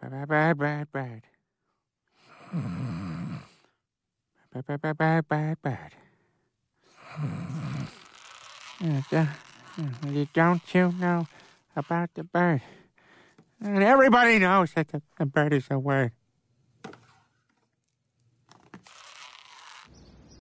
Bird, bird, bird, bird. Bird, bird, bird, bird, bird, bird. Don't you know about the bird? And everybody knows that the, the bird is a word.